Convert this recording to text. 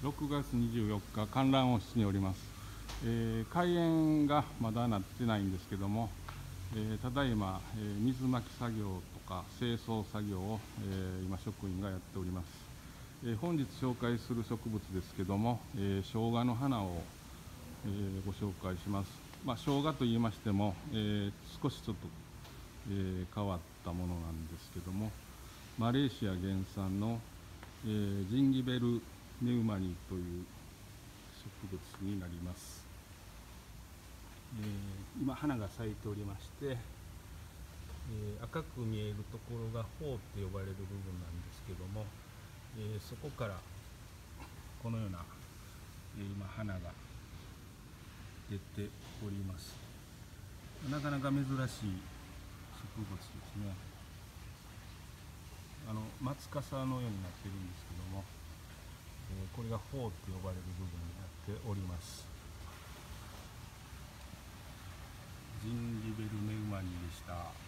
6月24日観覧を室におります、えー、開園がまだなってないんですけども、えー、ただいま、えー、水まき作業とか清掃作業を、え今職員がやっております、え本日紹介する植物ですけども、え生姜の花を、えご紹介します。まあ、生姜と言いましても、え少しちょっと、え変わったものなんですけどもマレーシア原産の、えジンギベルネウマニという植物になります、えー、今花が咲いておりまして、えー、赤く見えるところが苞って呼ばれる部分なんですけども、えー、そこからこのような、え今花が出ております。なかなか珍しい植物ですね。あの松笠のようになってるんですけどもれが頬と呼ばれる部分になっておりますジンギベルメウマニでした。